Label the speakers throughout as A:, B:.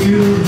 A: Thank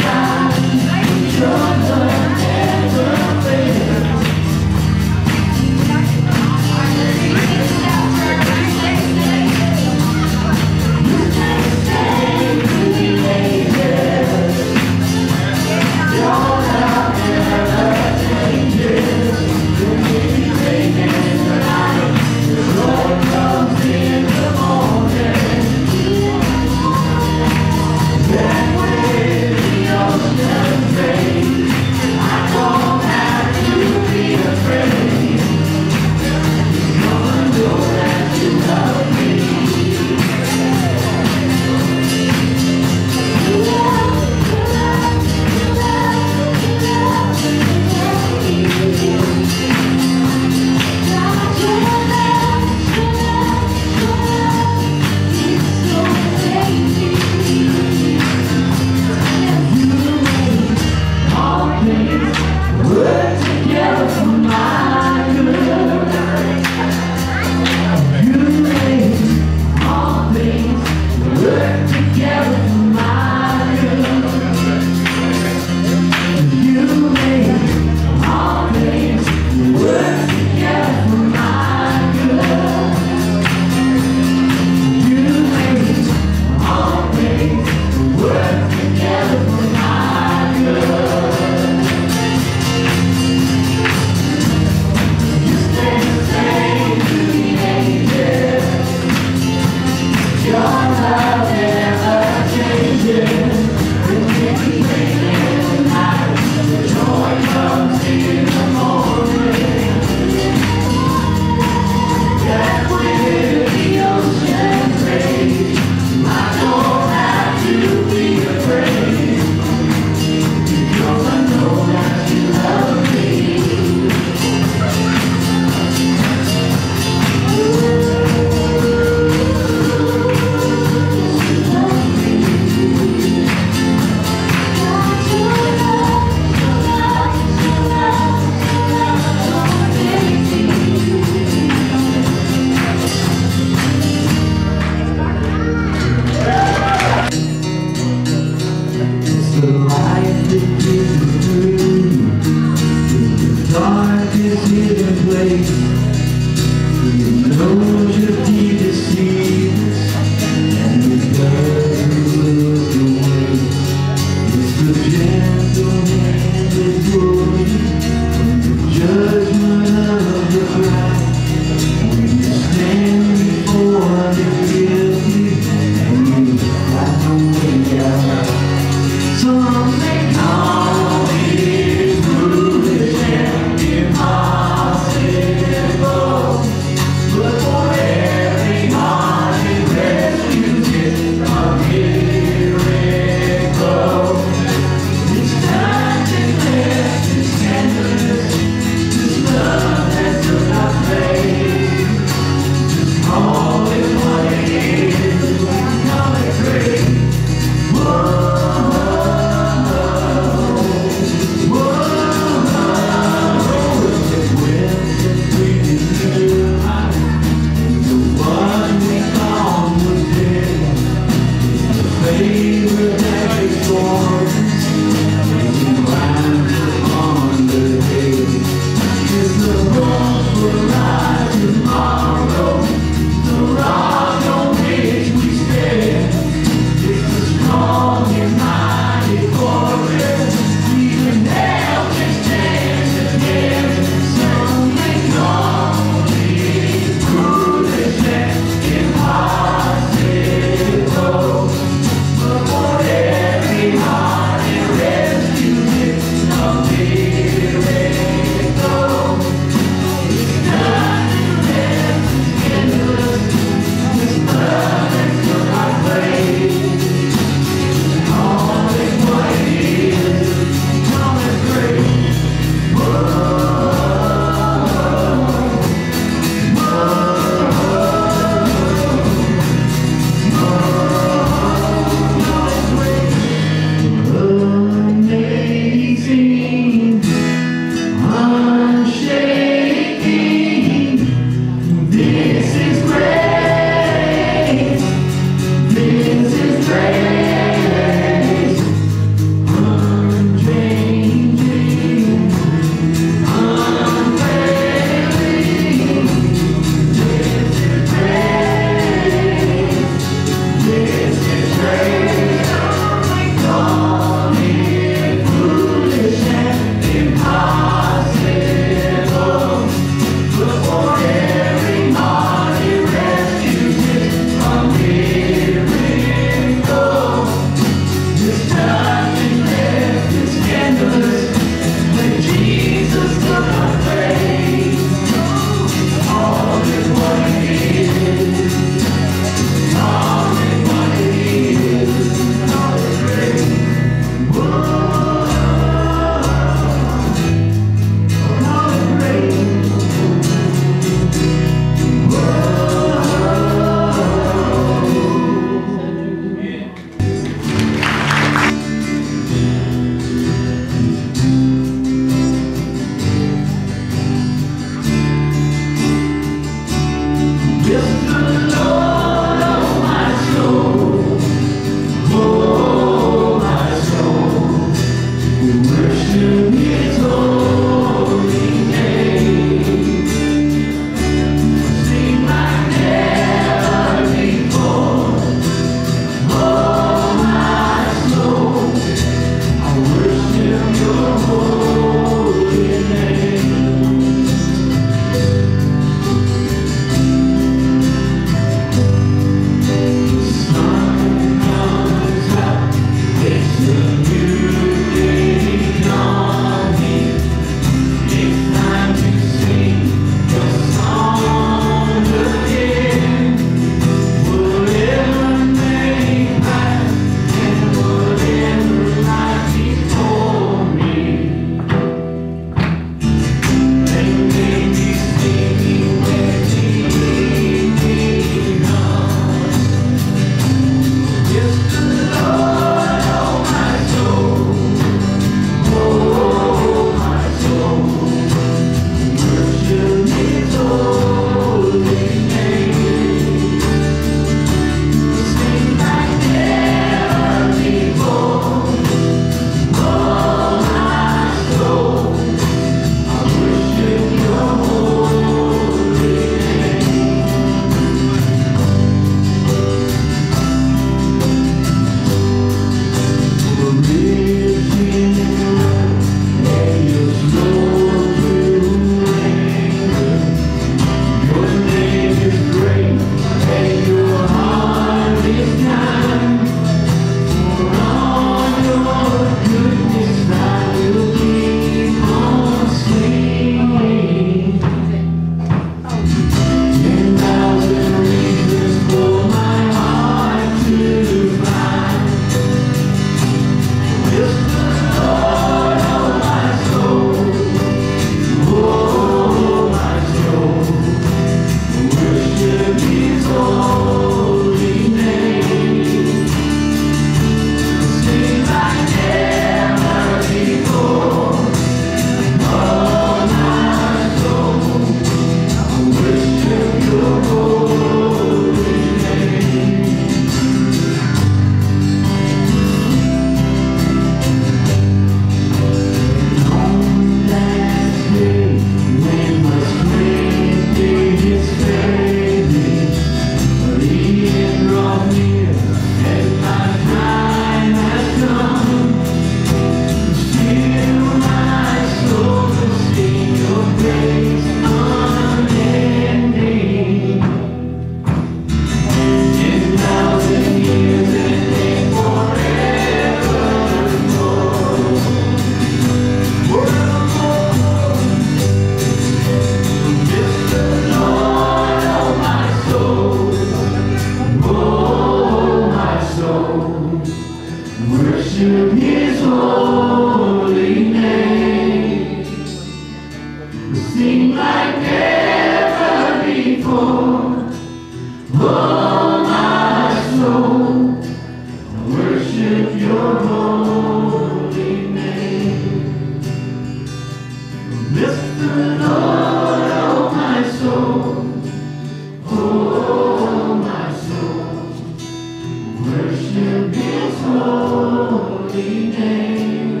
A: holy name.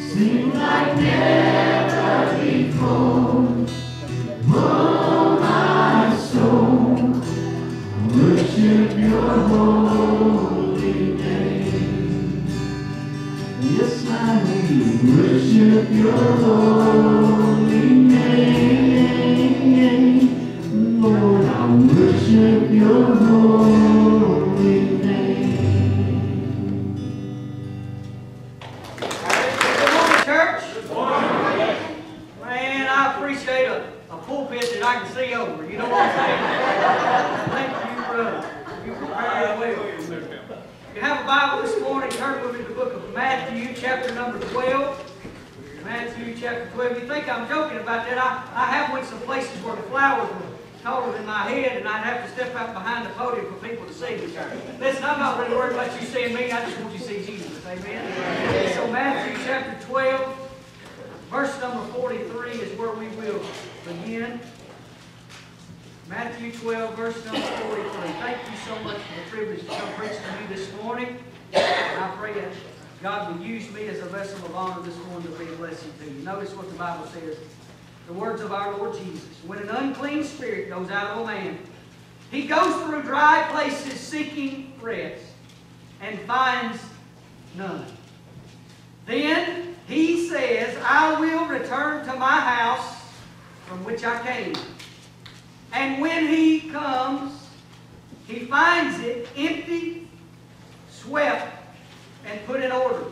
A: Sing like never before. Oh, my soul, worship your holy name. Yes, I worship your holy
B: 12, verse number 43. Thank you so much for the privilege to come preach to you this morning. And I pray that God will use me as a vessel of honor this morning to be a blessing to you. Notice what the Bible says. The words of our Lord Jesus. When an unclean spirit goes out of a man, he goes through dry places seeking rest and finds none. Then he says, I will return to my house from which I came. And when he comes, he finds it empty, swept, and put in order.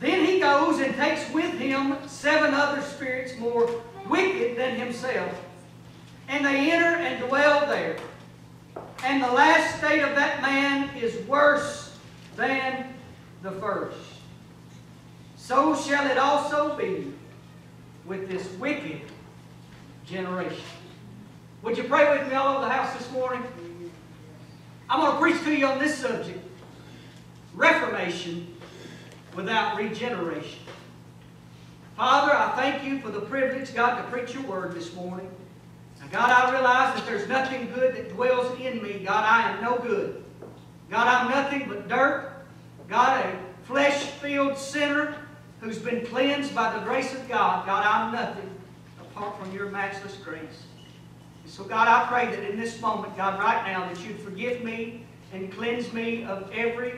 B: Then he goes and takes with him seven other spirits more wicked than himself. And they enter and dwell there. And the last state of that man is worse than the first. So shall it also be with this wicked generation. Would you pray with me all over the house this morning? I'm going to preach to you on this subject Reformation without regeneration. Father, I thank you for the privilege, God, to preach your word this morning. Now, God, I realize that there's nothing good that dwells in me. God, I am no good. God, I'm nothing but dirt. God, a flesh-filled sinner who's been cleansed by the grace of God. God, I'm nothing apart from your matchless grace. So, God, I pray that in this moment, God, right now, that you'd forgive me and cleanse me of every,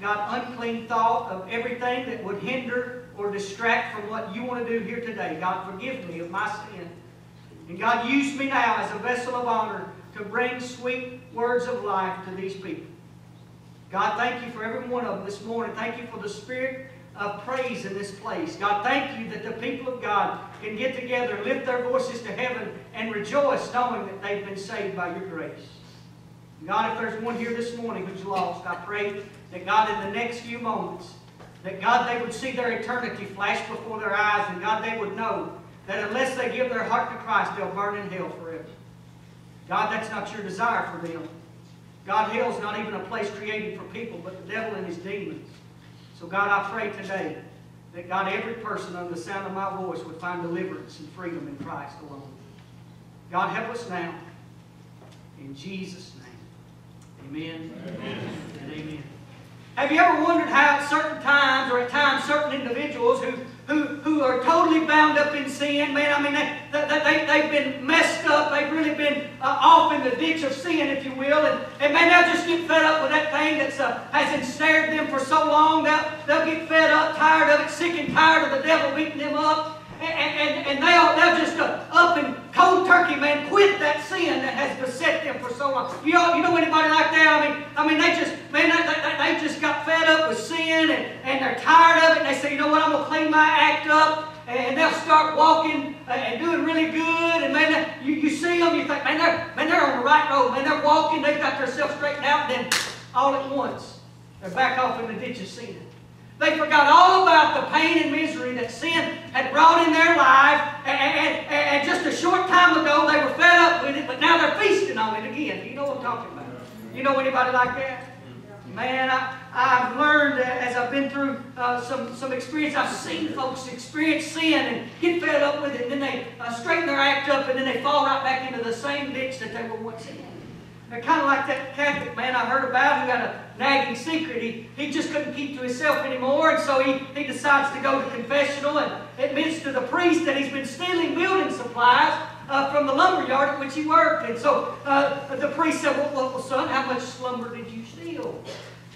B: God, unclean thought, of everything that would hinder or distract from what you want to do here today. God, forgive me of my sin. And God, use me now as a vessel of honor to bring sweet words of life to these people. God, thank you for every one of them this morning. Thank you for the spirit of praise in this place. God, thank you that the people of God can get together lift their voices to heaven and rejoice knowing that they've been saved by your grace. God, if there's one here this morning who's lost, I pray that God, in the next few moments, that God, they would see their eternity flash before their eyes, and God, they would know that unless they give their heart to Christ, they'll burn in hell forever. God, that's not your desire for them. God, hell's not even a place created for people, but the devil and his demons. So, God, I pray today that, God, every person under the sound of my voice would find deliverance and freedom in Christ alone. God, help us now. In Jesus' name. Amen. Amen. And amen. Have you ever wondered how at certain times or at times certain individuals who, who, who are totally bound up in sin, man, I mean, they, they, they, they've been messed up, they've really been uh, off in the ditch of sin, if you will, and, and man, they'll just get fed up with that thing that uh, has ensnared them for so long, they'll, they'll get fed up, tired of it, sick and tired of the devil beating them up, and, and, and they'll, they'll just uh, up and cold turkey, man, quit that sin that has beset them for so long. You know, you know anybody like that? I mean, I mean, they just, man, they, they, they just got fed up with sin and, and they're tired of it. And they say, you know what, I'm going to clean my act up. And they'll start walking and doing really good. And man, you, you see them, you think, man, they're, man, they're on the right road. Man, they're walking, they've got themselves straightened out. And then all at once, they're back off in the ditch of sin. They forgot all about the pain and misery that sin had brought in their life. And, and, and, just a short time ago, they were fed up with it, but now they're feasting on it again. You know what I'm talking about? You know anybody like that? Man, I, I've learned as I've been through uh, some, some experience, I've seen folks experience sin and get fed up with it, and then they uh, straighten their act up, and then they fall right back into the same ditch that they were once in. Kind of like that Catholic man I heard about who had a nagging secret. He, he just couldn't keep to himself anymore, and so he, he decides to go to confessional and admits to the priest that he's been stealing building supplies uh, from the lumber yard at which he worked. And so uh, the priest said, well, well, son, how much lumber did you steal?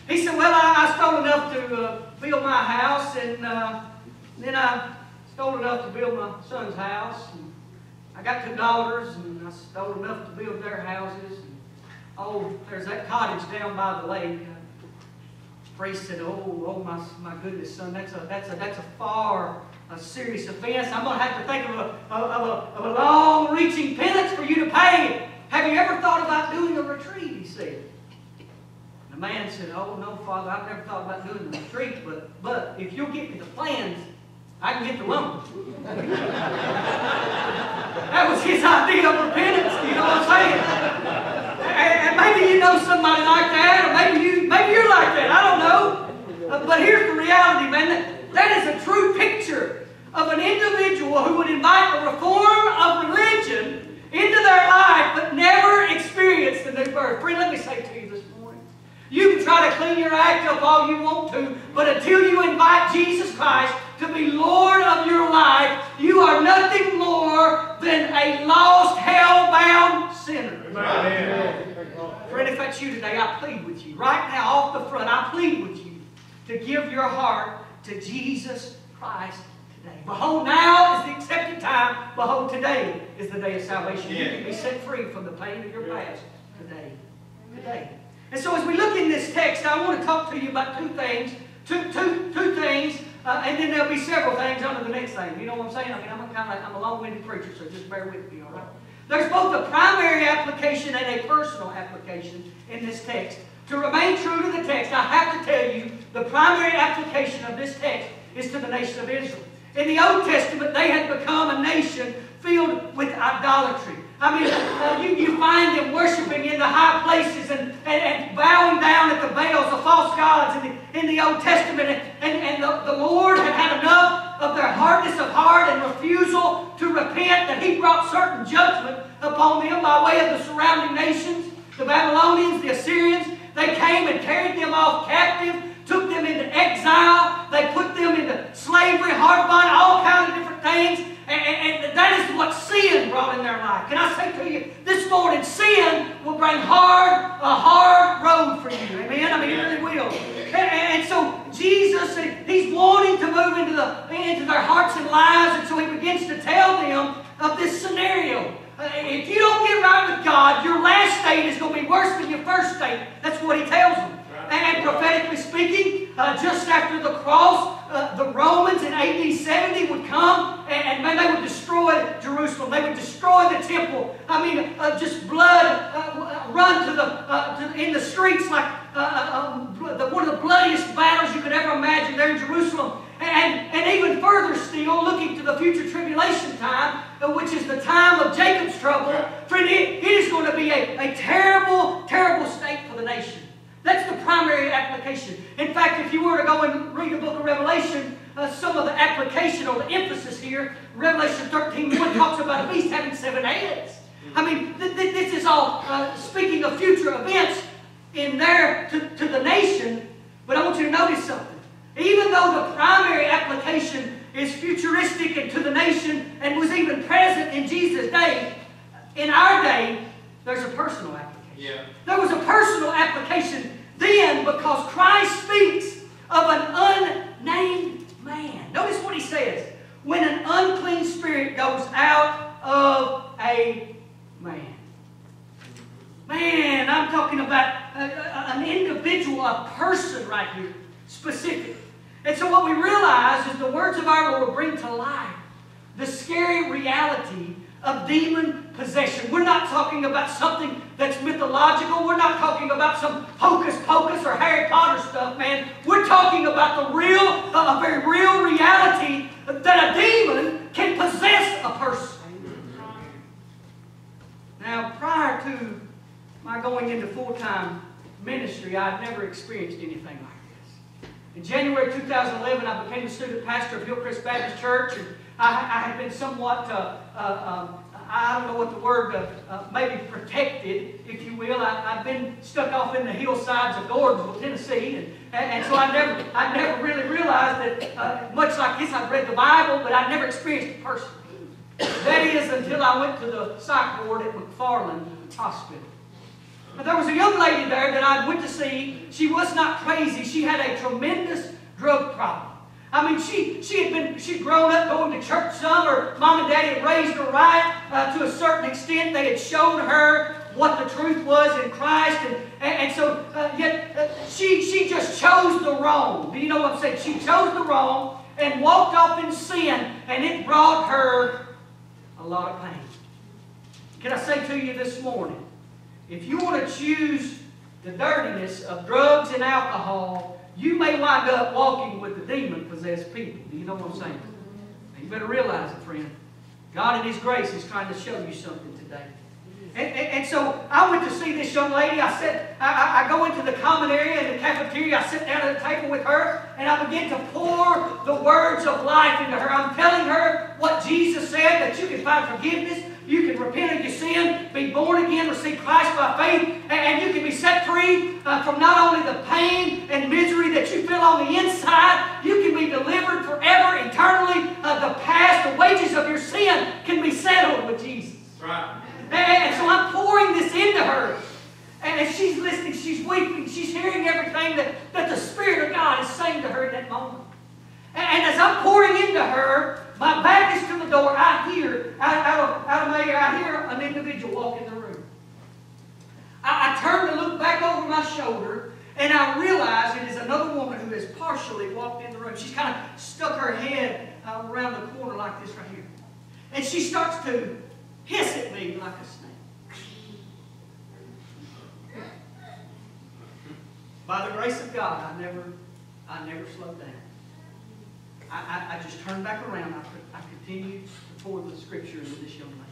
B: He said, well, I, I stole enough to uh, build my house, and uh, then I stole enough to build my son's house. I got two daughters, and I stole enough to build their houses. Oh, there's that cottage down by the lake. The priest said, oh, oh my, my goodness, son, that's a, that's a, that's a far a serious offense. I'm going to have to think of a, of a, of a long-reaching penance for you to pay. Have you ever thought about doing a retreat, he said. The man said, oh, no, Father, I've never thought about doing a retreat, but, but if you'll get me the plans, I can get the lumber. that was his idea of repentance, you know what I'm saying? Maybe you know somebody like that, or maybe, you, maybe you're like that, I don't know. Uh, but here's the reality, man. That, that is a true picture of an individual who would invite a reform of religion into their life but never experience the new birth. Friend, let me say to you this morning. You can try to clean your act up all you want to, but until you invite Jesus Christ to be Lord of your life, you are nothing more than a lost, hell-bound sinner. Amen. Friend, if that's you today, I plead with you. Right now, off the front, I plead with you to give your heart to Jesus Christ today. Behold, now is the accepted time. Behold, today is the day of salvation. You can be set free from the pain of your past today. Today. And so as we look in this text, I want to talk to you about two things. Two, two, two things uh, and then there'll be several things under the next thing. You know what I'm saying? I mean, I'm a kind of like, I'm a long-winded preacher, so just bear with me? There's both a primary application and a personal application in this text. To remain true to the text, I have to tell you the primary application of this text is to the nation of Israel. In the Old Testament, they had become a nation filled with idolatry. I mean, uh, you, you find them worshiping in the high places and, and, and bowing down at the Baals, the false gods in the, in the Old Testament. And, and, and the, the Lord had had enough of their hardness of heart and refusal to repent that He brought certain judgment upon them by way of the surrounding nations, the Babylonians, the Assyrians. They came and carried them off captive, took them into exile. They put them into slavery, hard bond, all kinds of different things. And, and, and, that is what sin brought in their life. Can I say to you, this morning, sin will bring hard, a hard road for you. Amen? I mean, it really will. And, and so Jesus, he's wanting to move into, the, into their hearts and lives, and so he begins to tell them of this scenario. Uh, if you don't get right with God, your last state is going to be worse than your first state. That's what he tells them. And prophetically speaking, uh, just after the cross, uh, the Romans in AD 70 would come and, and man, they would destroy Jerusalem. They would destroy the temple. I mean, uh, just blood uh, run to the, uh, to, in the streets like uh, um, the, one of the bloodiest battles you could ever imagine there in Jerusalem. And, and even further still, looking to the future tribulation time, which is the time of Jacob's trouble, friend, it, it is going to be a, a terrible, terrible state for the nation. That's the primary application. In fact, if you were to go and read the book of Revelation, uh, some of the application or the emphasis here, Revelation 13 1 talks about a beast having seven heads. I mean, th th this is all uh, speaking of future events in there to, to the nation, but I want you to notice something. Even though the primary application is futuristic and to the nation and was even present in Jesus' day, in our day, there's a personal application. Yeah. There was a personal application then because Christ speaks of an unnamed man. Notice what he says. When an unclean spirit goes out of a man. Man, I'm talking about a, a, an individual, a person right here, specific. And so what we realize is the words of our Lord bring to life the scary reality of demon possession. We're not talking about something that's mythological. We're not talking about some hocus pocus or Harry Potter stuff, man. We're talking about the real, a very real reality that a demon can possess a person. Now, prior to my going into full-time ministry, I'd never experienced anything like this. In January 2011, I became a student pastor of Hillcrest Baptist Church, and I, I had been somewhat uh, uh, um, I don't know what the word, uh, uh, maybe protected, if you will. I, have been stuck off in the hillsides of Gordonsville, Tennessee, and, and, so I never, I never really realized that, uh, much like this, I've read the Bible, but I never experienced it personally. That is until I went to the psych ward at McFarland Hospital. There was a young lady there that I went to see. She was not crazy. She had a tremendous drug problem. I mean, she, she had been, she'd grown up going to church some. Her mom and daddy had raised her right uh, to a certain extent. They had shown her what the truth was in Christ. And, and, and so, uh, yet, uh, she, she just chose the wrong. Do you know what I'm saying? She chose the wrong and walked off in sin, and it brought her a lot of pain. Can I say to you this morning, if you want to choose the dirtiness of drugs and alcohol you may wind up walking with the demon-possessed people. Do you know what I'm saying? You better realize it, friend. God in His grace is trying to show you something today. And, and, and, so I went to see this young lady. I said, I, I, go into the common area in the cafeteria. I sit down at a table with her, and I begin to pour the words of life into her. I'm telling her what Jesus said that you can find forgiveness, you can repent of your sin, be born again, receive Christ by faith, and you can be set free uh, from not only the pain and misery that you feel on the inside, you can be delivered forever, eternally. Uh, the past, the wages of your sin can be settled with Jesus. Right. And, and so I'm pouring this into her. And she's listening, she's weeping, she's hearing everything that, that the Spirit of God is saying to her in that moment. And, and as I'm pouring into her, my back is to the door. I hear, out, out, of, out of my ear, I hear an individual walk in the room. I, I turn to look back over my shoulder, and I realize it is another woman who has partially walked in the room. She's kind of stuck her head uh, around the corner like this right here. And she starts to hiss at me like a snake. By the grace of God, I never, I never slowed down. I, I, I just turned back around. I, I continued to pour the scripture into this young lady.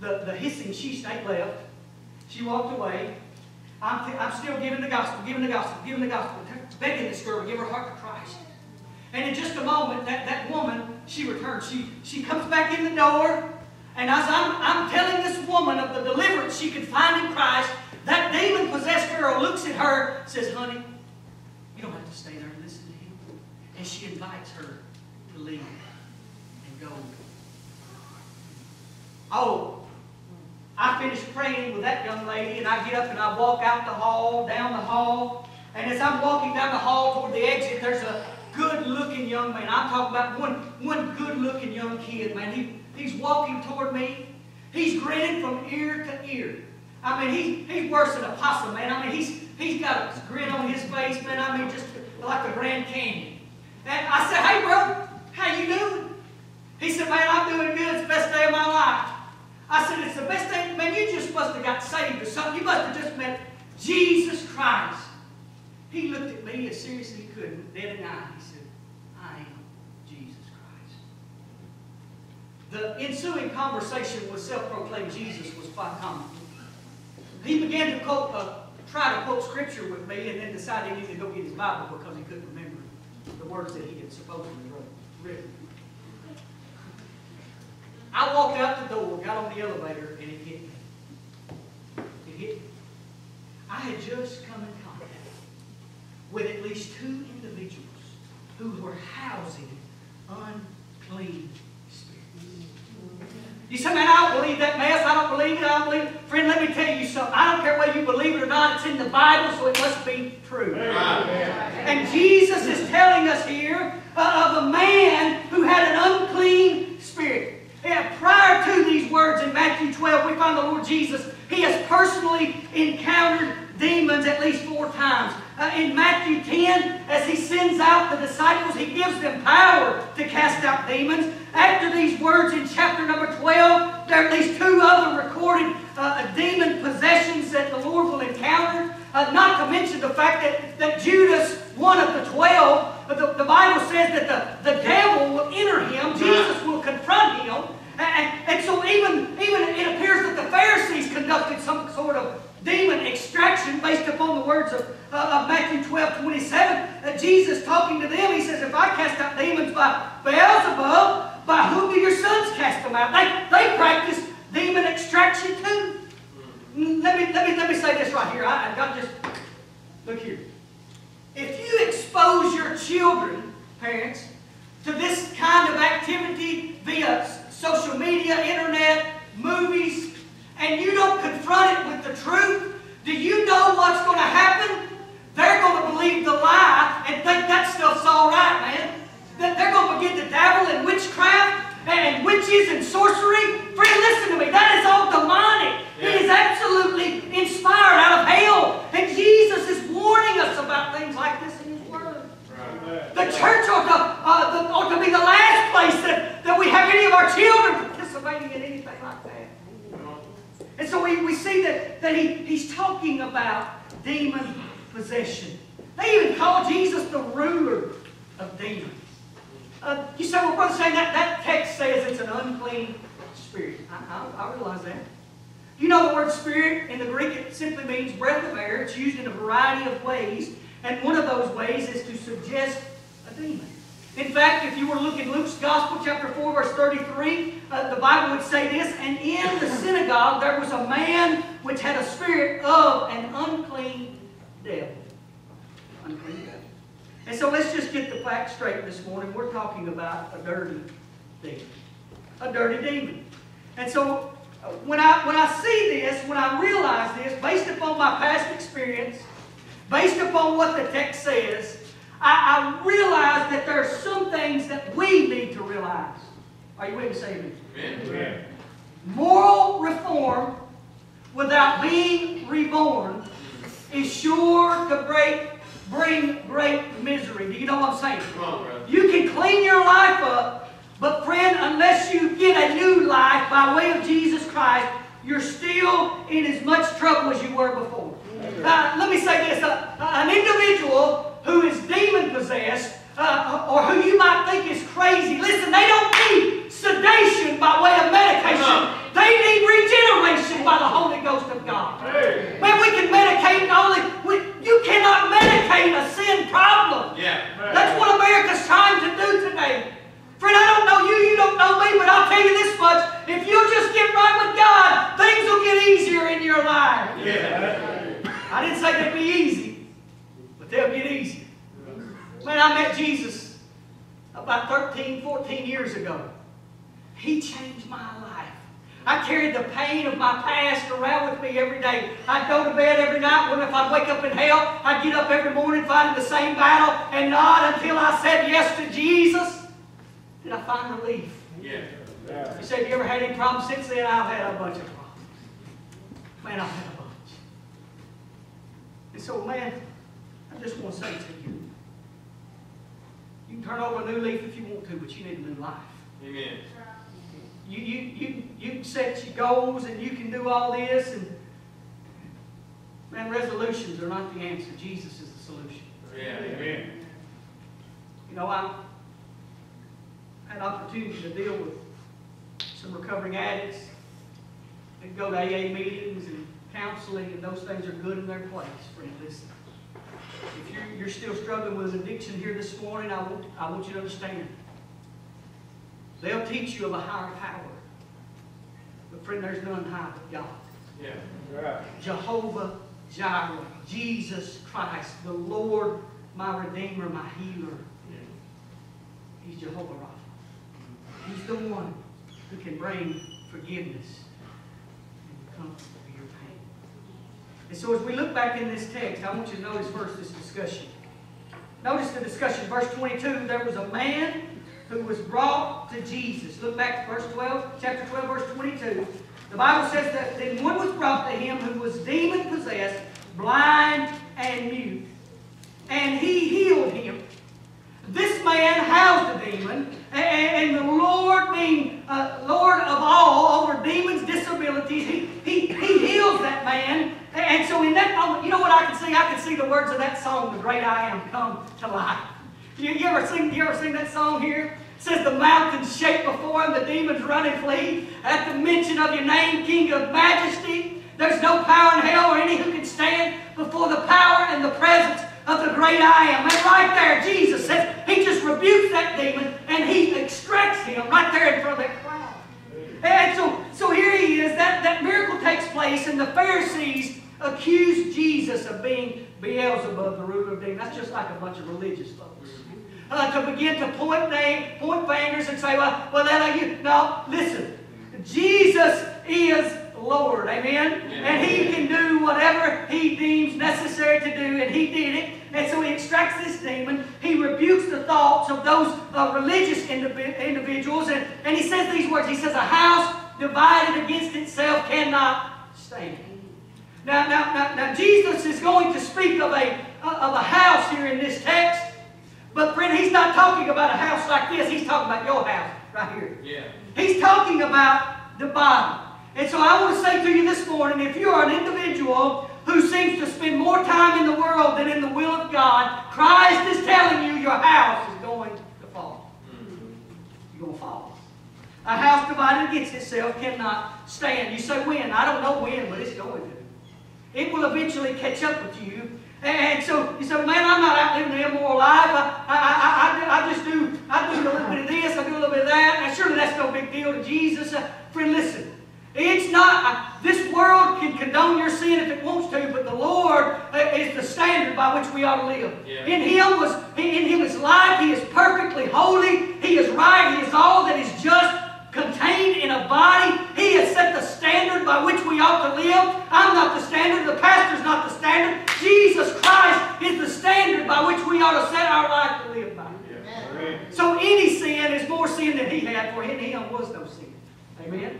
B: The, the hissing, she stayed left. She walked away. I'm, I'm still giving the gospel, giving the gospel, giving the gospel, begging this girl to give her heart to Christ. And in just a moment, that, that woman, she returns. She, she comes back in the door. And as I'm, I'm telling this woman of the deliverance she could find in Christ, that demon-possessed girl looks at her says, honey, you don't have to stay there and listen to him. And she invites her to leave and go. Oh, I finish praying with that young lady, and I get up and I walk out the hall, down the hall. And as I'm walking down the hall toward the exit, there's a good-looking young man. I'm talking about one, one good-looking young kid, man. He, he's walking toward me. He's grinning from ear to ear. I mean, he, he's worse than a possum, man. I mean, he's, he's got a grin on his face, man. I mean, just like the Grand Canyon. And I said, hey, bro, how you doing? He said, man, I'm doing good. It's the best day of my life. I said, it's the best thing. Man, you just must have got saved or something. You must have just met Jesus Christ. He looked at me as serious as he could, dead in eye. He said, I am Jesus Christ. The ensuing conversation with self-proclaimed Jesus was quite common. He began to quote, uh, try to quote scripture with me and then decided he needed to go get his Bible because he couldn't remember the words that he had supposedly written. I walked out the door, got on the elevator, and it hit me. It hit me. I had just come in contact with at least two individuals who were housing unclean spirits. you say, man, I don't believe that mess. I don't believe it. I don't believe it. Friend, let me tell you something. I don't care whether you believe it or not. It's in the Bible, so it must be true. Amen. And Jesus is telling us here of a man who had an unclean spirit. Yeah, prior to these words in Matthew 12, we find the Lord Jesus. He has personally encountered demons at least four times. Uh, in Matthew 10, as he sends out the disciples, he gives them power to cast out demons. After these words in chapter number 12, there are at least two other recorded uh, demon possessions that the Lord will encounter. Uh, not to mention the fact that, that Judas, one of the twelve, uh, the, the Bible says that the, the devil will enter him, Jesus will confront him. And, and so even, even it appears that the Pharisees conducted some sort of demon extraction based upon the words of, uh, of Matthew 12, 27. Uh, Jesus talking to them, he says, if I cast out demons by Beelzebub, by whom do your sons cast them out? They, they practice demon extraction too. Mm, Let me, let me, let me say this right here. I, I got just, look here. If you expose your children, parents, to this kind of activity via social media, internet, movies, and you don't confront it with the truth, do you know what's going to happen? They're going to believe the lie and think that stuff's all right, man. They're going to begin to dabble in witchcraft and witches and sorcery. Friend, listen to me. That is all demonic. It is absolutely inspired out of hell. And Jesus is warning us about things like this in His Word. The church ought to, uh, the, ought to be the last place that, that we have any of our children participating in anything like that. And so we, we see that, that he, he's talking about demon possession. They even call Jesus the ruler of demons. Uh, you say, well, Brother Shane, that, that text says it's an unclean spirit. I, I, I realize that. You know the word spirit in the Greek, it simply means breath of air. It's used in a variety of ways. And one of those ways is to suggest a demon. In fact, if you were to look in Luke's Gospel, chapter 4, verse 33, uh, the Bible would say this, And in the synagogue there was a man which had a spirit of an unclean devil. Unclean devil. And so let's just get the facts straight this morning. We're talking about a dirty demon. A dirty demon. And so uh, when I, when I see this, when I realize this, based upon my past experience, based upon what the text says, I, I realize that there are some things that we need to realize. Are you with me, say amen?
C: Amen.
B: Moral reform without being reborn is sure to break, bring great misery. Do you know what I'm saying?
C: Come on.
B: You can clean your life up, but friend, unless you get a new life by way of Jesus Christ, you're still in as much trouble as you were before. Uh, let me say this. Uh, an individual who is demon possessed, uh, or who you might think is crazy, listen, they don't need sedation by way of medication. They need regeneration by the Holy Ghost of God. Man, we can medicate only. We, you cannot medicate a sin problem.
C: Yeah.
B: That's what America's trying to do today. Friend, I don't know you, you don't know me, but I'll tell you this much. If you'll just get right with God, things will get easier in your life.
C: Yeah.
B: I didn't say they'd be easy, but they'll get easier. Man, I met Jesus about 13, 14 years ago. He changed my life. I carried the pain of my past around with me every day. I'd go to bed every night, wondering if I'd wake up in hell. I'd get up every morning fighting the same battle, and not until I said yes to Jesus did I find relief.
C: Yeah.
B: You said, you ever had any problems since then? I've had a bunch of problems. Man, I've had. And so, man, I just want to say to you, you can turn over a new leaf if you want to, but you need a new life.
C: Amen.
B: You, you, you, you can set your goals and you can do all this, and man, resolutions are not the answer. Jesus is the solution.
C: Yeah.
D: Amen.
B: You know, I had an opportunity to deal with some recovering addicts and go to AA meetings and counseling, and those things are good in their place, friend. Listen, if you're, you're still struggling with addiction here this morning, I want, I want you to understand. They'll teach you of a higher power. But friend, there's none higher but God.
C: Yeah.
D: Right.
B: Jehovah Jireh, Jesus Christ, the Lord, my Redeemer, my healer. He's Jehovah Rapha. He's the one who can bring forgiveness and comfort for your pain. And so as we look back in this text, I want you to notice first this discussion. Notice the discussion. Verse 22, there was a man who was brought to Jesus. Look back to verse 12, chapter 12, verse 22. The Bible says that then one was brought to him who was demon possessed, blind and mute. And he healed him. This man housed the demon, and, and the Lord, being uh, Lord of all over demons' disabilities, he, he, he heals that man. And so in that moment, you know what I can see? I can see the words of that song, "The Great I Am," come to life. You, you ever sing? You ever sing that song here? It says the mountains shake before him, the demons run and flee. At the mention of your name, King of Majesty, there's no power in hell or any who can stand before the power and the presence of the great I am. And right there, Jesus says, He just rebukes that demon and He extracts him right there in front of that crowd. And so, so here he is, that, that miracle takes place, and the Pharisees accuse Jesus of being Beelzebub, the ruler of demons. That's just like a bunch of religious folks. Uh, to begin to point name, point fingers and say, well, well, that are you. No, listen. Jesus is Lord. Amen? And He can do whatever He deems necessary to do, and He did it. And so He extracts this demon. He rebukes the thoughts of those uh, religious indiv individuals, and, and He says these words. He says, A house divided against itself cannot stand. Now, now, now, now Jesus is going to speak of a, of a house here in this text. But friend, he's not talking about a house like this. He's talking about your house right here.
C: Yeah.
B: He's talking about the Bible. And so I want to say to you this morning, if you are an individual who seems to spend more time in the world than in the will of God, Christ is telling you your house is going to fall. You're going to fall. A house divided against itself cannot stand. You say when? I don't know when, but it's going to. It will eventually catch up with you. And so you say, man, I'm not out living the immoral life. I, I, I, I, I just do, I do a little bit of this, I do a little bit of that. And surely that's no big deal to Jesus. Uh, friend, listen. It's not, uh, this world can condone your sin if it wants to, but the Lord uh, is the standard by which we ought to live.
C: Yeah.
B: In Him was, in Him is life. He is perfectly holy. He is right. He is all that is just contained in a body. He has set the standard by which we ought to live. I'm not the standard. The pastor's not the standard. Jesus Christ is the standard by which we ought to set our life to live by. So any sin is more sin than he had, for in him was no sin. Amen?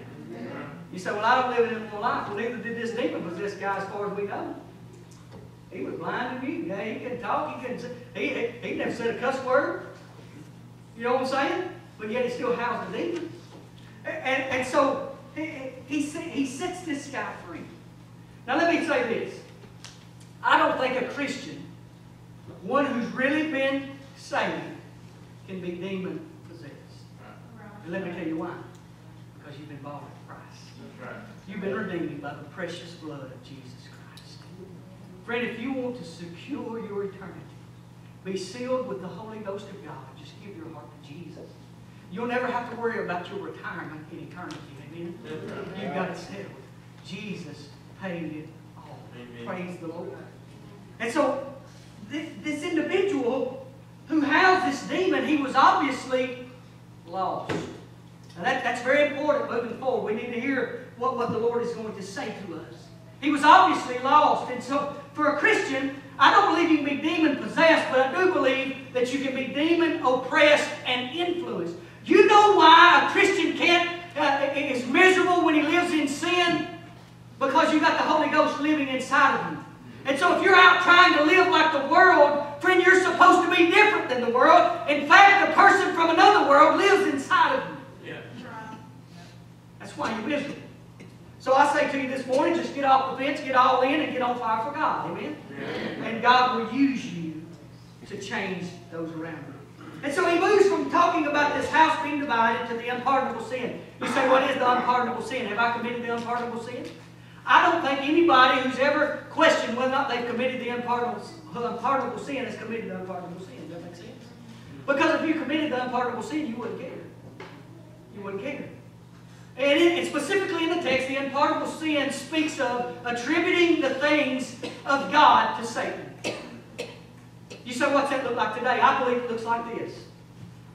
B: You say, well, I don't live an immoral life. Well, neither did this demon possess guy as far as we know. He was blind and mute. Yeah, he couldn't talk. He couldn't say, he, he, he never said a cuss word. You know what I'm saying? But yet he still housed a demon. And, and, so he, he, he sets this guy free. Now let me say this. I don't think a Christian, one who's really been saved, can be demon possessed. And let me tell you why. Because you've been bought at a price.
C: That's right.
B: You've been redeemed by the precious blood of Jesus Christ. Friend, if you want to secure your eternity, be sealed with the Holy Ghost of God, just give your heart to Jesus. You'll never have to worry about your retirement in eternity. Amen? You've got it settled. Jesus paid it all.
C: Amen.
B: Praise the Lord. And so, this, this individual who housed this demon, he was obviously lost. Now that, that's very important moving forward. We need to hear what, what the Lord is going to say to us. He was obviously lost. And so, for a Christian, I don't believe you can be demon possessed, but I do believe that you can be demon oppressed and influenced. You know why a Christian can't uh, is miserable when he lives in sin? Because you got the Holy Ghost living inside of you. And so if you're out trying to live like the world, friend, you're supposed to be different than the world. In fact, a person from another world lives inside of you.
C: Yeah.
B: That's why you're miserable. So I say to you this morning, just get off the fence, get all in, and get on fire for God. Amen? And God will use you to change those around you. And so he moves from talking about this house being divided to the unpardonable sin. You say, what is the unpardonable sin? Have I committed the unpardonable sin? I don't think anybody who's ever questioned whether or not they've committed the unpardonable, unpardonable sin has committed the unpardonable sin. Does that make sense? Because if you committed the unpardonable sin, you wouldn't care. You wouldn't care. And, it, and specifically in the text, the unpardonable sin speaks of attributing the things of God to Satan. You say, what's that look like today? I believe it looks like this.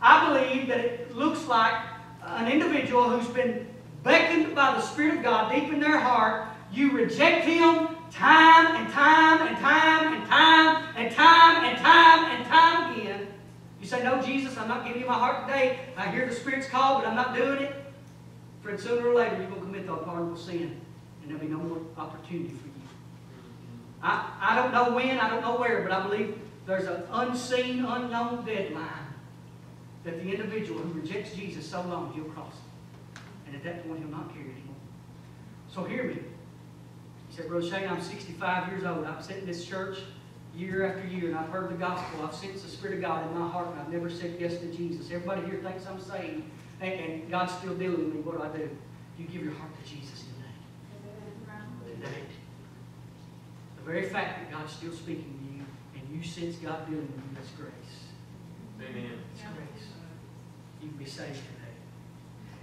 B: I believe that it looks like uh, an individual who's been beckoned by the Spirit of God deep in their heart. You reject Him time and time and time and time and time and time and time again. You say, no, Jesus, I'm not giving you my heart today. I hear the Spirit's call, but I'm not doing it. Friend, sooner or later, you're going to commit the unpardonable sin, and there'll be no more opportunity for you. I, I don't know when, I don't know where, but I believe there's an unseen, unknown deadline that the individual who rejects Jesus so long, he'll cross it. And at that point, he'll not care anymore. So hear me. He said, Brother Shane, I'm 65 years old. I've sat in this church year after year, and I've heard the gospel. I've sensed the Spirit of God in my heart, and I've never said yes to Jesus. Everybody here thinks I'm saved, and, and God's still dealing with me. What do I do? You give your heart to Jesus today. Today. The very fact that God's still speaking to you, and you sense God dealing with you, that's grace.
C: Amen.
B: It's grace. You can be saved today.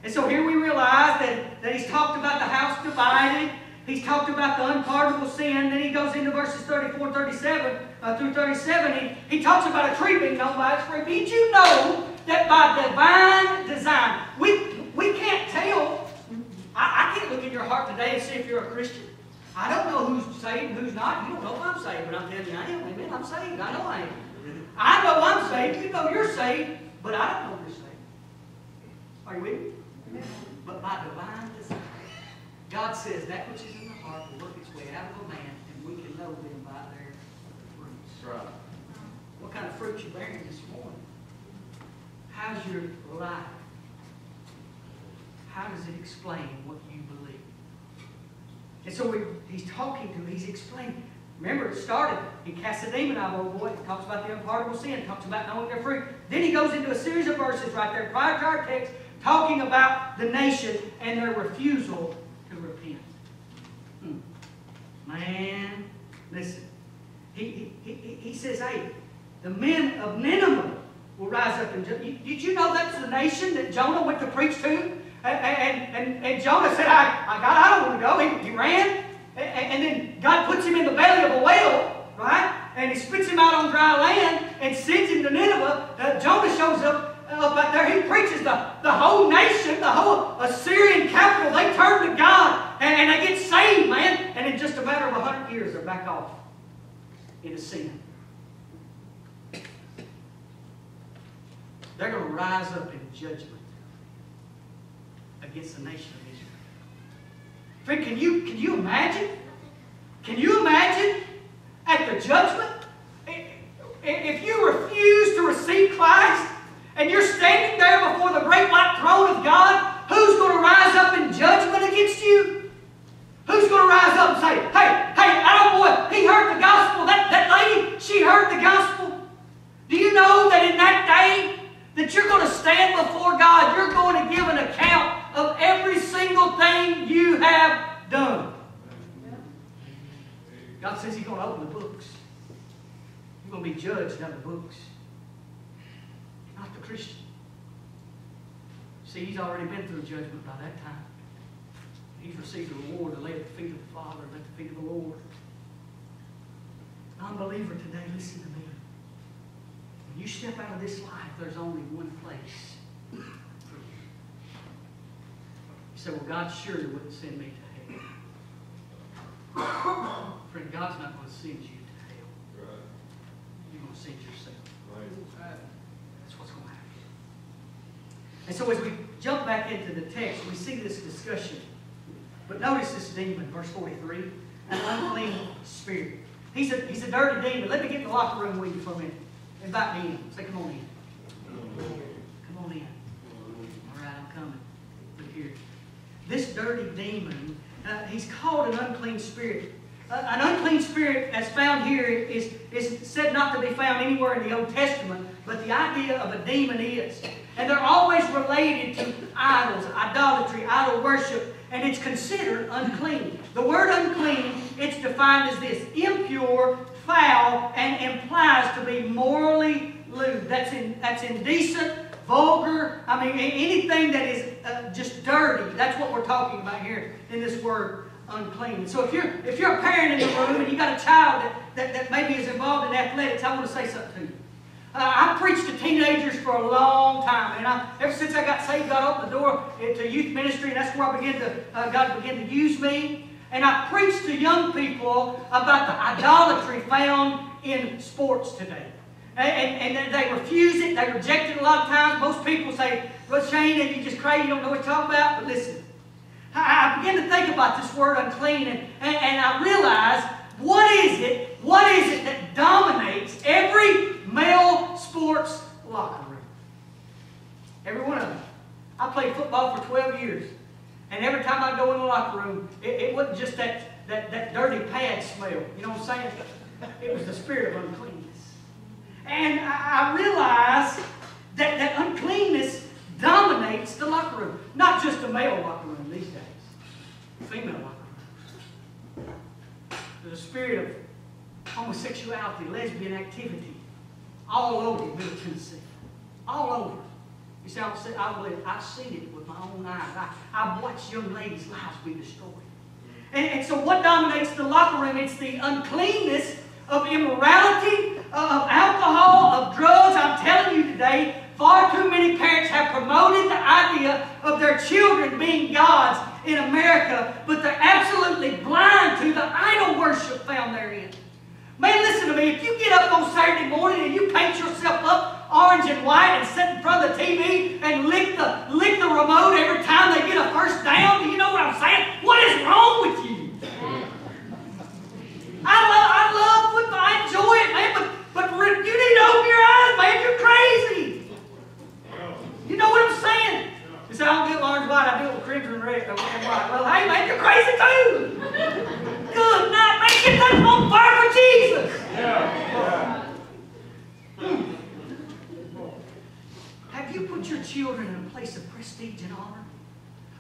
B: And so here we realize that, that he's talked about the house divided. He's talked about the unpardonable sin. Then he goes into verses 34 37 uh, through 37. He, he talks about a tree being known by its fruit. Did you know that by divine design, we, we can't tell. I, I can't look in your heart today and see if you're a Christian. I don't know who's saved and who's not. You don't know if I'm saved, but I'm telling you I am. Amen. I'm saved. I know I am. I know I'm saved. You know you're saved, but I don't know you're saved. Are you with me? But by divine design, God says that which is in the heart will work its way out of a man, and we can know them by their fruits.
C: Right.
B: What kind of fruit you bearing this morning? How's your life? How does it explain what you believe? And so we, he's talking to him, he's explaining. Remember, it started, he casts a demon out of old boy, he talks about the unpardonable sin, talks about knowing their fruit. Then he goes into a series of verses right there, prior to our text, talking about the nation and their refusal to repent. Hmm. Man, listen. He, he, he, he says, hey, the men of Nineveh will rise up and Did you know that's the nation that Jonah went to preach to? And, and, and, Jonah said, I, I, God, I don't want to go. He, he ran. And, and then God puts him in the belly of a whale, right? And he spits him out on dry land and sends him to Nineveh. Uh, Jonah shows up up out there. He preaches the, the whole nation, the whole Assyrian capital. They turn to God and, and they get saved, man. And in just a matter of a hundred years, they're back off into sin. They're going to rise up in judgment against the nation of Israel. Friend, can you, can you imagine? Can you imagine at the judgment? If you refuse to receive Christ and you're standing there before the great white throne of God, who's going to rise up in judgment against you? Who's going to rise up and say, hey, hey, oh boy, he heard the gospel. That, that lady, she heard the gospel. Do you know that in that day that you're going to stand before God, you're going to give an account of every single thing you have done. God says He's going to open the books. You're going to be judged on the books, not the Christian. See, he's already been through judgment by that time. He's received a reward to lay at the feet of the Father and at the feet of the Lord. Unbeliever today, listen to me. You step out of this life, there's only one place for you. You say, well, God surely wouldn't send me to hell. Friend, God's not going to send you to hell.
C: Right.
B: You're going to send yourself.
C: Right.
B: That's what's going to happen. And so as we jump back into the text, we see this discussion. But notice this demon, verse 43, an unclean spirit. He's a, he's a dirty demon. Let me get in the locker room with you for a minute. Invite me in. Say, come on in. Come on in. All right, I'm coming. Look here. This dirty demon, uh, he's called an unclean spirit. Uh, an unclean spirit, as found here, is, is said not to be found anywhere in the Old Testament, but the idea of a demon is. And they're always related to idols, idolatry, idol worship, and it's considered unclean. The word unclean, it's defined as this impure, foul, and implies to be morally lewd. That's, in, that's indecent, vulgar, I mean, anything that is uh, just dirty. That's what we're talking about here in this word unclean. So if you're, if you're a parent in the room and you got a child that, that, that maybe is involved in athletics, I want to say something to you. Uh, I preached to teenagers for a long time, and I, ever since I got saved, God opened the door to youth ministry, and that's where I began to, uh, God began to use me. And I preach to young people about the idolatry found in sports today. And, and, they refuse it, they reject it a lot of times. Most people say, Well, Shane, and you just crazy, you don't know what you're talking about. But listen, I, I began to think about this word unclean, and, and, and I realize what is it, what is it that dominates every male sports locker room? Every one of them. I played football for 12 years. And every time I go in the locker room, it, it wasn't just that, that, that dirty pad smell. You know what I'm saying? It was the spirit of uncleanness. And I, I realized that, that uncleanness dominates the locker room. Not just the male locker room these days. Female locker room. There's a spirit of homosexuality, lesbian activity all over the Middle Tennessee. All over. You see, I'm, I believe I've seen it with my own eyes. I, I've watched young ladies' lives be destroyed. Mm-hmm. And, and so what dominates the locker room? It's the uncleanness of immorality, uh, of alcohol, of drugs. I'm telling you today, far too many parents have promoted the idea of their children being gods in America, but they're absolutely blind to the idol worship found therein. Man, listen to me. If you get up on Saturday morning and you paint yourself up orange and white and sit in front of the TV and lick the, lick the remote every time they get a first down, do you know what I'm saying? What is wrong with you? I love, I love football. I enjoy it, man, but, but you need to open your eyes, man. You're crazy. You know what I'm saying? You say, I don't get orange white, I deal with crimson and red and white. Well, hey, man, you're crazy too. Good night, man. Get that on fire for Jesus.
C: Yeah. Hmm.
B: Have you put your children in a place of prestige and honor?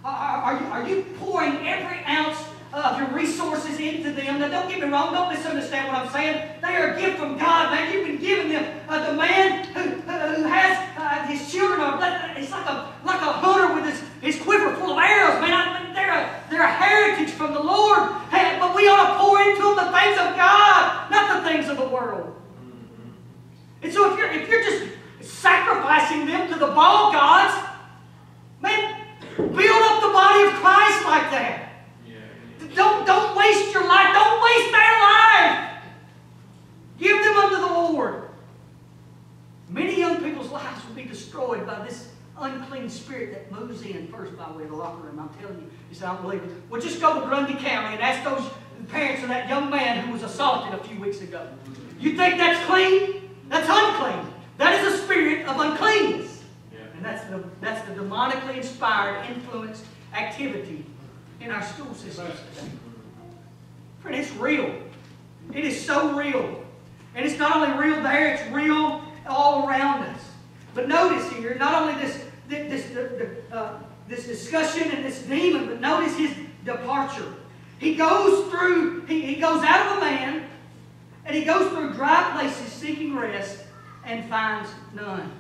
B: Are, you, are you pouring every ounce of your resources into them? Now, don't get me wrong. Don't misunderstand what I'm saying. They are a gift from God, man. You've been giving them. Uh, the man who, uh, who has uh, his children are, it's like a, like a hunter with his, his quiver full of arrows, man. I they're, a, they're a heritage from the Lord. Hey, but we ought to pour into them the things of God, not the things of the world. And so if you're, if you're just sacrificing them to the ball gods, man, build up the body of Christ like that. Don't, don't waste your life. Don't waste their life. Give them unto the Lord. Many young people's lives will be destroyed by this unclean spirit that moves in first by way of the locker room. I'm telling you, you say, I don't believe it. Well, just go to Grundy County and ask those parents of that young man who was assaulted a few weeks ago. You think that's clean? That's unclean. That is a spirit of uncleanness.
C: Yeah.
B: And that's the, that's the demonically inspired, influenced activity in our school systems today. Friend, it's real. It is so real. And it's not only real there, it's real all around us. But notice here, not only this, this, this, uh, this discussion and this demon, but notice his departure. He goes through, he, he goes out of a man, and he goes through dry places seeking rest and finds none.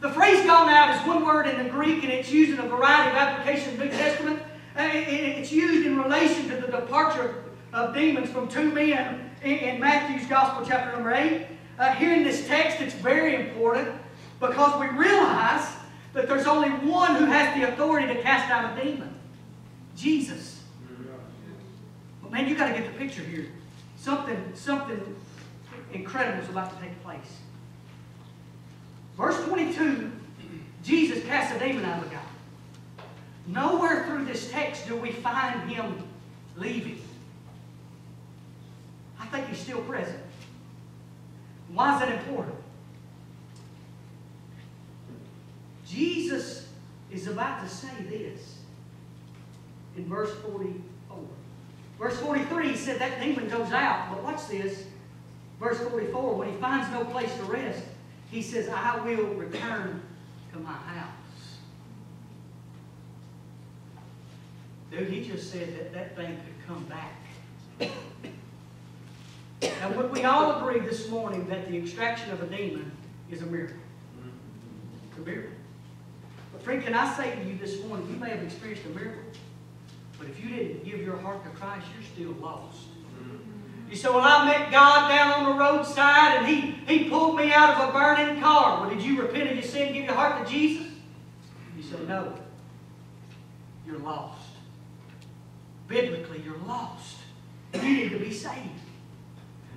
B: The phrase gone out is one word in the Greek, and it's used in a variety of applications in the New Testament. Uh, it's used in relation to the departure of demons from two men in Matthew's Gospel, chapter number 8. Uh, here in this text, it's very important because we realize that there's only one who has the authority to cast out a demon Jesus. But man, you got to get the picture here. Something, something incredible is about to take place. Verse 22, Jesus casts a demon out of a guy. Nowhere through this text do we find him leaving. I think he's still present. Why is that important? Jesus is about to say this in verse 44. Verse 43, he said that demon goes out. But watch this. Verse 44, when he finds no place to rest, he says, I will return to my house. Dude, he just said that that thing could come back. Now, would we all agree this morning that the extraction of a demon is a miracle? It's a miracle. But friend, can I say to you this morning, you may have experienced a miracle, but if you didn't give your heart to Christ, you're still lost. You say, well, I met God down on the roadside and he, he pulled me out of a burning car. Well, did you repent of your sin and give your heart to Jesus? You say, no. You're lost. Biblically, you're lost. You need to be saved.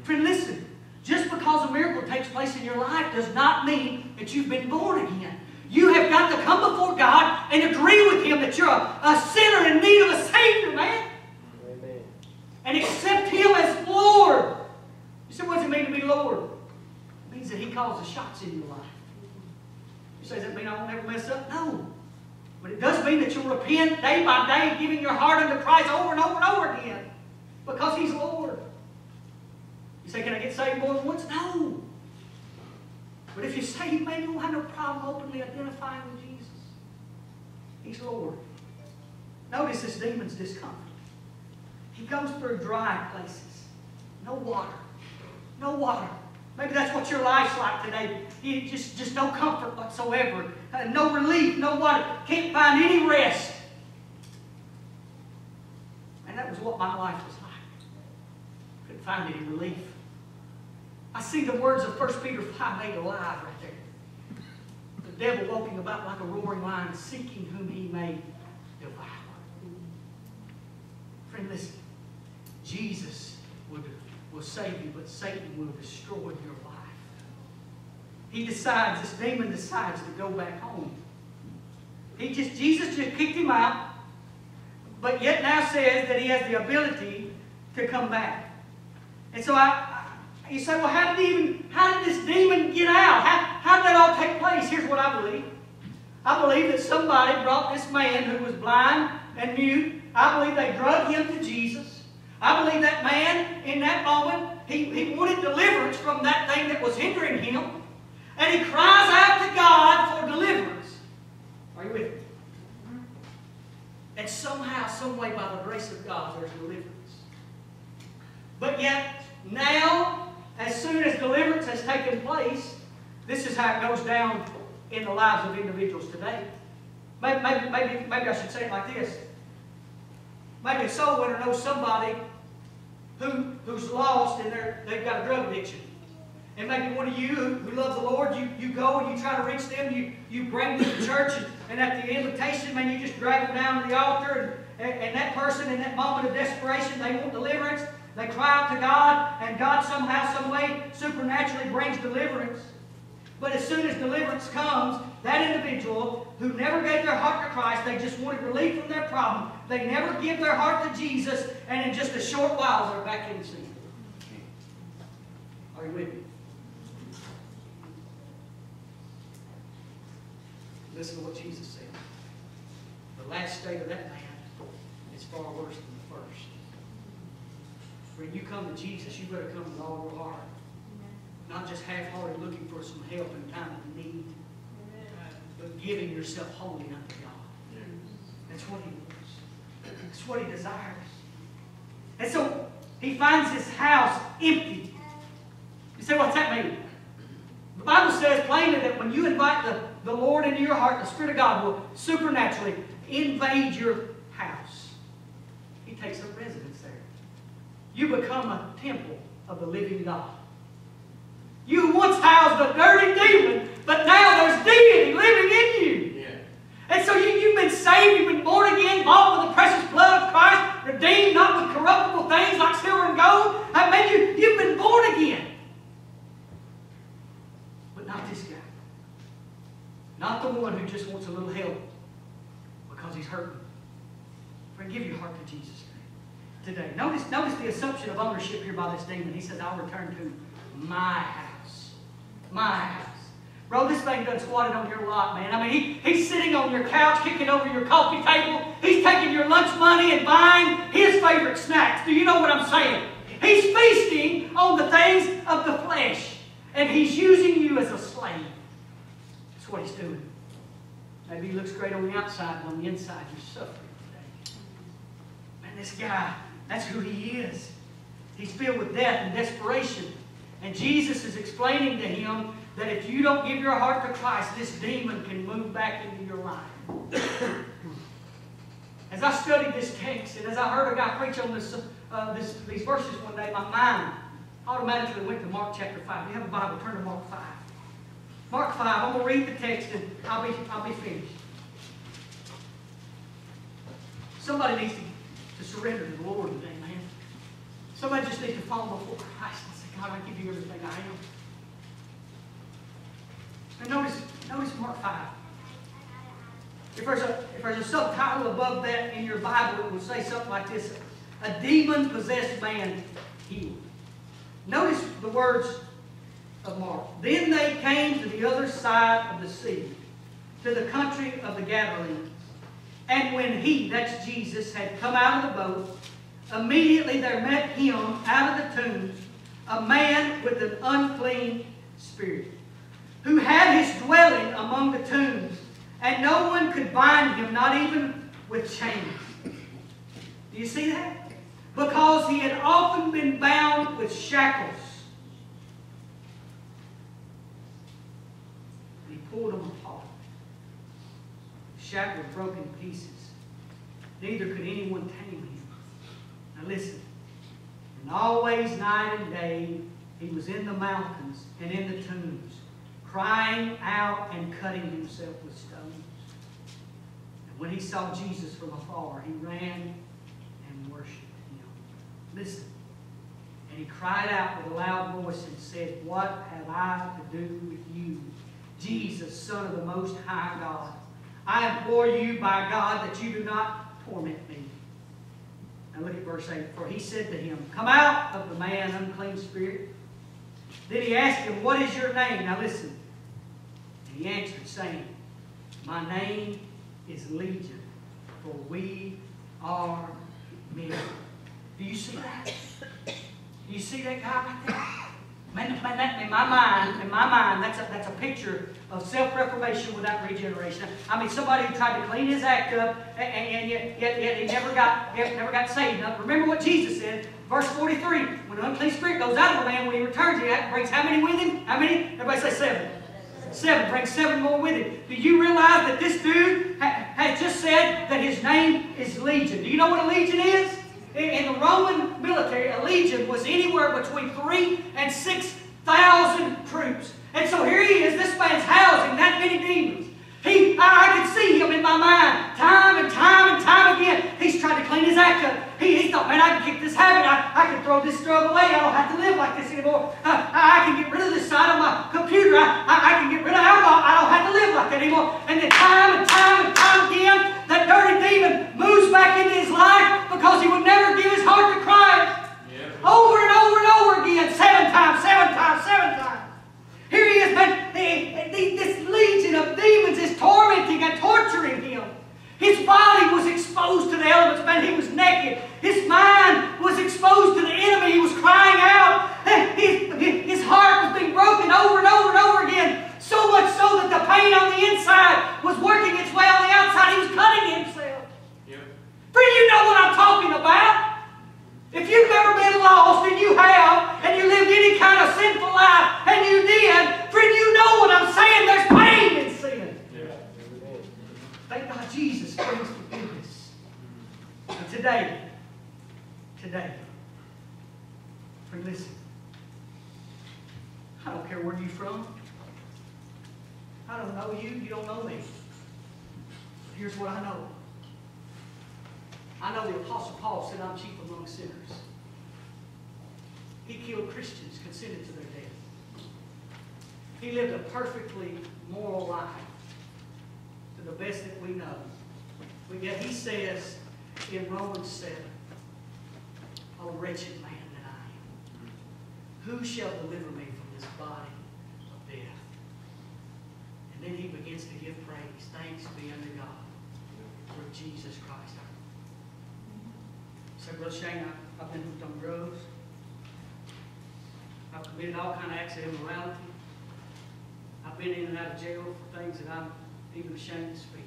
B: Friend, listen. Just because a miracle takes place in your life does not mean that you've been born again. You have got to come before God and agree with Him that you're a, a sinner in need of a Savior, man. And accept Him as Lord. You say, what does it mean to be Lord? It means that He calls the shots in your life. You say, does that mean I won't ever mess up? No. But it does mean that you'll repent day by day, giving your heart unto Christ over and over and over again. Because He's Lord. You say, can I get saved more than once? No. But if you say you maybe won't have no problem openly identifying with Jesus. He's Lord. Notice this demon's discomfort. He goes through dry places. No water. No water. Maybe that's what your life's like today. You just, just no comfort whatsoever. Uh, no relief, no water. Can't find any rest. And that was what my life was like. Couldn't find any relief. I see the words of 1 Peter 5 8 alive right there. The devil walking about like a roaring lion, seeking whom he may devour. Friend, listen. Jesus would, will save you, but Satan will destroy your life. He decides, this demon decides to go back home. He just, Jesus just kicked him out, but yet now says that he has the ability to come back. And so I, you say, well, how did even, how did this demon get out? How, how did that all take place? Here's what I believe. I believe that somebody brought this man who was blind and mute. I believe they drug him to Jesus. I believe that man, in that moment, he, he wanted deliverance from that thing that was hindering him. And he cries out to God for deliverance. Are you with me? And somehow, some way, by the grace of God, there's deliverance. But yet, now, as soon as deliverance has taken place, this is how it goes down in the lives of individuals today. Maybe, maybe, maybe, maybe I should say it like this. Maybe a soul winner knows somebody who, who's lost and they've got a drug addiction. And maybe one of you who, who love the Lord, you, you go and you try to reach them, you, you bring them to church, and, and at the invitation, man, you just drag them down to the altar, and, and, and that person in that moment of desperation, they want deliverance, they cry out to God, and God somehow, some way, supernaturally brings deliverance. But as soon as deliverance comes, that individual who never gave their heart to Christ, they just wanted relief from their problem, they never give their heart to Jesus, and in just a short while, they're back in sin. Are you with me? Listen to what Jesus said. The last state of that man is far worse than the first. When you come to Jesus, you better come with all your heart. Not just half-hearted looking for some help in time of need, but giving yourself wholly unto God. That's what He wants. That's what He desires. And so He finds His house empty. You say, what's that mean? The Bible says plainly that when you invite the, the Lord into your heart, the Spirit of God will supernaturally invade your house. He takes up residence there. You become a temple of the living God. You once housed a dirty demon, but now there's deity living in you. And so you, you've been saved, you've been born again, bought with the precious blood of Christ, redeemed not with corruptible things like silver and gold. I mean, you, you've been born again. But not this guy. Not the one who just wants a little help because he's hurting. Friend, give your heart to Jesus today. Notice, notice the assumption of ownership here by this demon. He says, I'll return to my house. My house. Bro, this thing done squatted on your lot, man. I mean, he, he's sitting on your couch, kicking over your coffee table. He's taking your lunch money and buying his favorite snacks. Do you know what I'm saying? He's feasting on the things of the flesh. And he's using you as a slave. That's what he's doing. Maybe he looks great on the outside, but on the inside, you're suffering today. Man, this guy, that's who he is. He's filled with death and desperation. And Jesus is explaining to him that if you don't give your heart to Christ, this demon can move back into your life. as I studied this text, and as I heard a guy preach on this, uh, this, these verses one day, my mind automatically went to Mark chapter 5. You have a Bible, turn to Mark 5. Mark 5, I'm going to read the text and I'll be, I'll be finished. Somebody needs to, to surrender to the Lord today, man. Somebody just needs to fall before Christ and say, God, I give you everything I am. And notice, notice Mark 5. If there's, a, if there's a subtitle above that in your Bible, it will say something like this A demon possessed man healed. Notice the words of Mark. Then they came to the other side of the sea, to the country of the Gadarenes. And when he, that's Jesus, had come out of the boat, immediately there met him out of the tombs a man with an unclean spirit, who had his dwelling among the tombs, and no one could bind him, not even with chains. Do you see that? Because he had often been bound with shackles. He pulled them apart. Shackles broke in pieces. Neither could anyone tame him. Now listen. And always, night and day, he was in the mountains and in the tombs crying out and cutting himself with stones. And when he saw Jesus from afar, he ran and worshipped him. Listen. And he cried out with a loud voice and said, What have I to do with you, Jesus, Son of the Most High God? I implore you by God that you do not torment me. Now look at verse 8. For he said to him, Come out of the man, unclean spirit. Then he asked him, What is your name? Now listen. He answered, saying, My name is Legion, for we are many. Do you see that? Do you see that guy right there? Man, in my mind, in my mind, that's a, that's a picture of self-reformation without regeneration. I mean, somebody who tried to clean his act up, and, and yet, yet, yet he never got, never got saved. Now, remember what Jesus said, verse 43. When an unclean spirit goes out of a man, when he returns, he brings how many with him? How many? Everybody say seven. Seven. Bring seven more with it. Do you realize that this dude ha has just said that his name is Legion? Do you know what a legion is? In the Roman military, a legion was anywhere between three and six thousand troops. And so here he is, this man's housing that many demons. He, I, I can see him in my mind, time and time and time again. He's trying to clean his act up. He, he thought, man, I can kick this habit. I, I can throw this drug away. I don't have to live like this anymore. Uh, I, I can get rid of this side of my computer. I, I, I can get rid of alcohol. I don't have to live like that anymore. And then time and time and time again, that dirty demon moves back into his life because he would never give his heart to Christ. Over and over and over again, seven times, seven times, seven times. Here he is, man. This legion of demons is tormenting and torturing him. His body was exposed to the elements, man. He was naked. His mind was exposed to the enemy. He was crying out. His, his heart was being broken over and over and over again. So much so that the pain on the inside was working its way on the outside. He was cutting himself.
C: Yep.
B: Friend, you know what I'm talking about. If you've never been lost, and you have, and you lived any kind of sinful life, and you did, friend, you know what I'm saying. There's pain in sin.
C: Yeah.
B: Thank God Jesus brings forgiveness. And today, today, friend, listen. I don't care where you're from. I don't know you. You don't know me. But here's what I know. I know the Apostle Paul said, I'm chief among sinners. He killed Christians, consented to their death. He lived a perfectly moral life to the best that we know. But yet he says in Romans 7, O wretched man that I am, who shall deliver me from this body of death? And then he begins to give praise. Thanks be unto God for Jesus Christ. So, Brother Shane, I- I've been hooked on drugs. I've committed all kind of acts of immorality. I've been in and out of jail for things that I'm even ashamed to speak.